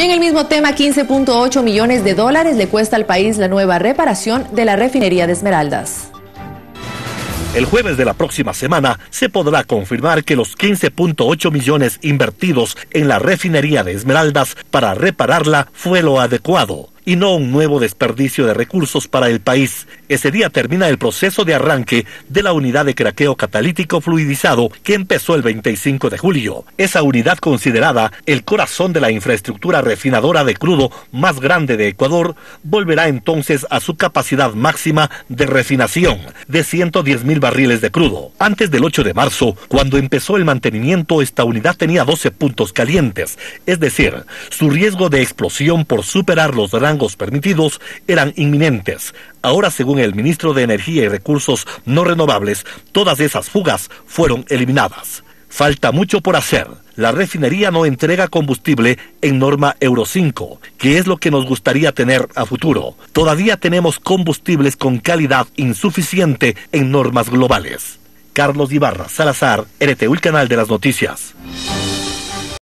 Y en el mismo tema, 15.8 millones de dólares le cuesta al país la nueva reparación de la refinería de Esmeraldas. El jueves de la próxima semana se podrá confirmar que los 15.8 millones invertidos en la refinería de Esmeraldas para repararla fue lo adecuado y no un nuevo desperdicio de recursos para el país. Ese día termina el proceso de arranque de la unidad de craqueo catalítico fluidizado que empezó el 25 de julio. Esa unidad considerada el corazón de la infraestructura refinadora de crudo más grande de Ecuador volverá entonces a su capacidad máxima de refinación de 110 mil barriles de crudo. Antes del 8 de marzo, cuando empezó el mantenimiento, esta unidad tenía 12 puntos calientes, es decir, su riesgo de explosión por superar los rangos permitidos eran inminentes. Ahora, según el ministro de Energía y Recursos No Renovables, todas esas fugas fueron eliminadas. Falta mucho por hacer. La refinería no entrega combustible en norma Euro 5, que es lo que nos gustaría tener a futuro. Todavía tenemos combustibles con calidad insuficiente en normas globales. Carlos Ibarra, Salazar, RTU, el canal de las noticias.